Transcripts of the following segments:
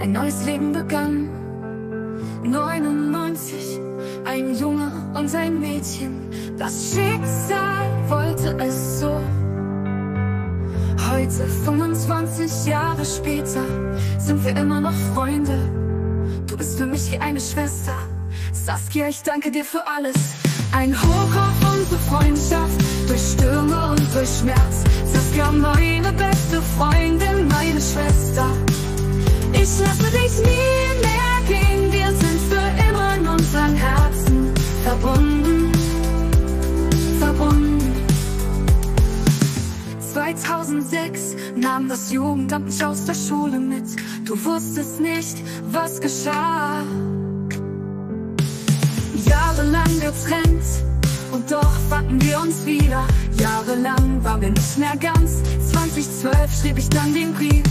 ein neues Leben begann. 99, ein Junge und ein Mädchen, das Schicksal wollte es so. Heute, 25 Jahre später, sind wir immer noch Freunde. Du bist für mich wie eine Schwester. Saskia, ich danke dir für alles. Ein Hoch auf unsere Freundschaft, durch Stürme und durch Schmerz. Saskia, meine beste Freundin, meine Schwester. Ich lasse dich nie mehr gehen, wir sind für immer in unseren Herzen verbunden, verbunden. 2006 nahm das Jugendamt mich aus der Schule mit. Du wusstest nicht, was geschah. Jahrelang getrennt wir uns wieder. Jahrelang waren wir nicht mehr ganz. 2012 schrieb ich dann den Brief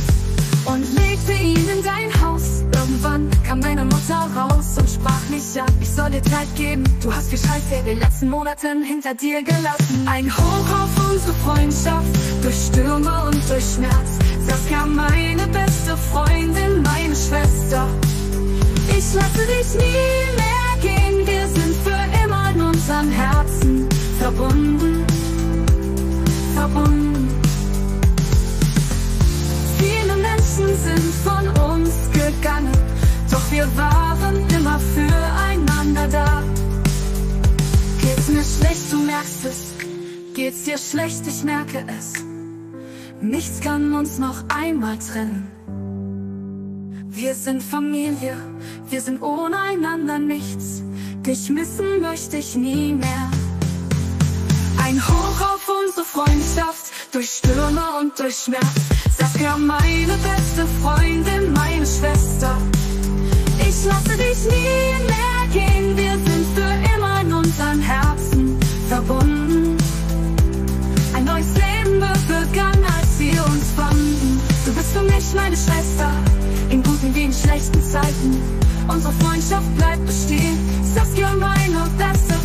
und legte ihn in dein Haus. Irgendwann kam deine Mutter raus und sprach mich ab. Ich soll dir Zeit geben, du hast viel Scheiße in den letzten Monaten hinter dir gelassen. Ein Hoch auf unsere Freundschaft, durch Stürme und durch Schmerz. Saskia, meine beste Freundin, meine Schwester. Ich lasse dich nie verbunden, verbunden. Viele Menschen sind von uns gegangen, doch wir waren immer füreinander da. Geht's mir schlecht, du merkst es. Geht's dir schlecht, ich merke es. Nichts kann uns noch einmal trennen. Wir sind Familie, wir sind ohne einander nichts. Dich missen möchte ich nie mehr. Ein Hoch auf unsere Freundschaft, durch Stürme und durch Schmerz. Saskia, meine beste Freundin, meine Schwester. Ich lasse dich nie mehr gehen, wir sind für immer in unseren Herzen verbunden. Ein neues Leben begann, als wir uns fanden. Du bist für mich meine Schwester, in guten wie in schlechten Zeiten. Unsere Freundschaft bleibt bestehen. Saskia, meine beste